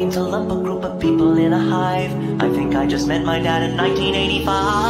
To lump a group of people in a hive. I think I just met my dad in 1985